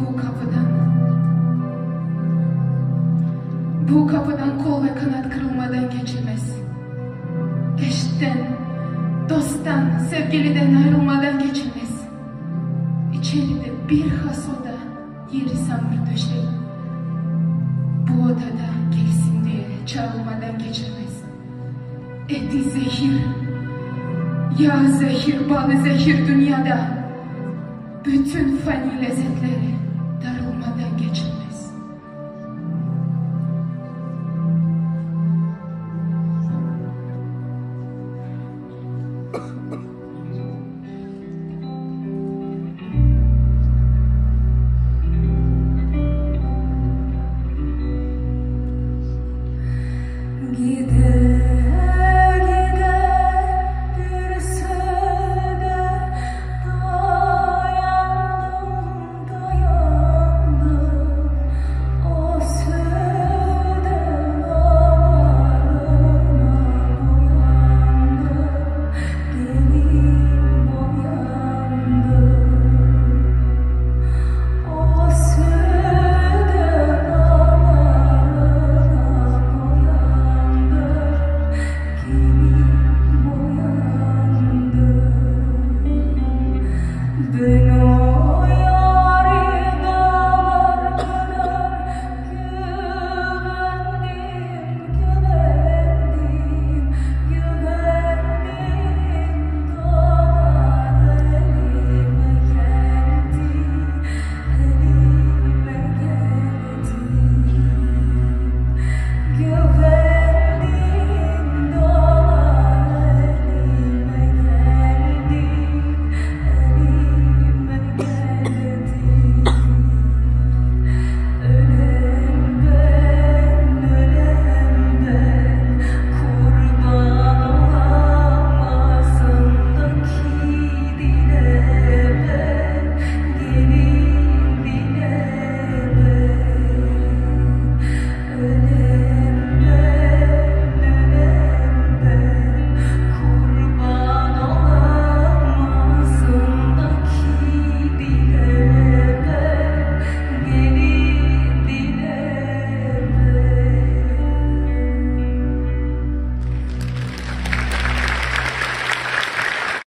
bu kapıdan. Bu kapıdan kol ve kanat kırılmadan geçilmez. Eşten, dosttan, sevgiliden ayrılmadan geçilmez. İçeride bir hasoda yeri samur döşer. Bu odada gelsin diye çağırmadan geçilmez. Eti zehir, ya zehir, balı zehir dünyada. Bütün fani lezzetleri